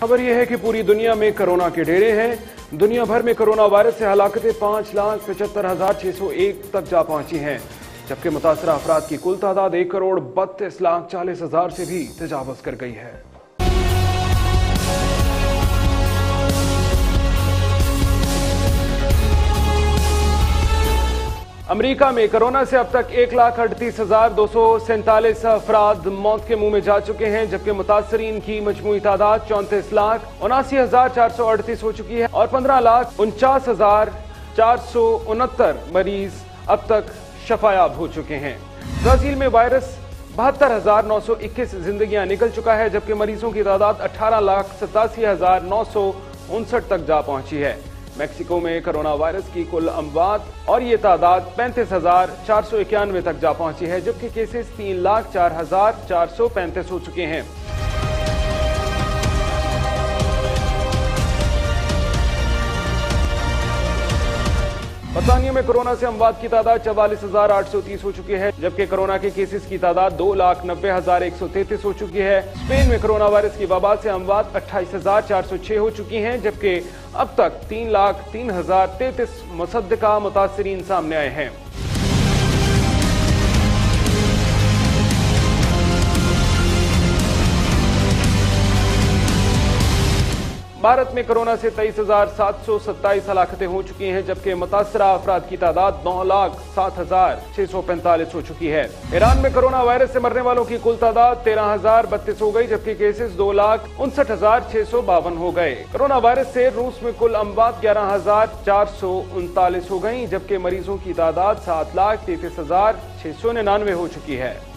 खबर यह है कि पूरी दुनिया में कोरोना के डेरे हैं। दुनिया भर में कोरोना वायरस से हलाकतें पाँच लाख पचहत्तर हज़ार छह सौ एक तक जा पहुँची हैं, जबकि मुतासर अफराद की कुल तादाद एक करोड़ बत्तीस लाख चालीस हज़ार से भी तजावज कर गई है। अमेरिका में कोरोना से अब तक एक लाख अड़तीस हज़ार दो सौ सैंतालीस अफराद मौत के मुँह में जा चुके हैं, जबकि मुतासरीन की मजमू तादाद चौंतीस लाख उनासी हज़ार चार सौ अड़तीस हो चुकी है और पंद्रह लाख उनचास हज़ार चार सौ उनहत्तर मरीज़ अब तक शफायाब हो चुके हैं। ब्राज़ील में वायरस बहत्तर हज़ार नौ सौ इक्कीस जिंदगियाँ निकल चुका है, जबकि मरीजों की तादाद अठारह लाख सतासी हज़ार नौ सौ उनसठ तक जा पहुँची है। मैक्सिको में कोरोना वायरस की कुल अमवात और ये तादाद पैंतीस हज़ार चार सौ इक्यानवे तक जा पहुँची है, जबकि केसेस तीन लाख चार हज़ार चार सौ पैंतीस हो चुके हैं। बरतानिया में कोरोना से अमवात की तादाद चवालीस हज़ार आठ सौ तीस हो चुकी है, जबकि कोरोना के केसेस की तादाद दो लाख नब्बे हज़ार एक सौ तैतीस हो चुकी है। स्पेन में कोरोना वायरस की वबा से अमवात अट्ठाईस हज़ार चार सौ छह हो चुकी हैं, जबकि अब तक तीन लाख तीन हज़ार तैतीस मुसदा मुतासरीन सामने आए हैं। भारत में कोरोना से तेईस हज़ार सात सौ सत्ताईस हलाकतें हो चुकी हैं, जबकि मुतासरा अफराद की तादाद नौ लाख सात हज़ार छह सौ पैंतालीस हो चुकी है। ईरान में कोरोना वायरस से मरने वालों की कुल तादाद तेरह हज़ार बत्तीस हो गई, जबकि केसेस दो लाख उनसठ हज़ार छह सौ बावन हो गए। कोरोना वायरस से रूस में कुल अमवात ग्यारह हज़ार चार सौ उनतालीस हो गई जबकि मरीजों की तादाद सात लाख तैतीस हज़ार छह सौ निन्यानवे हो चुकी है।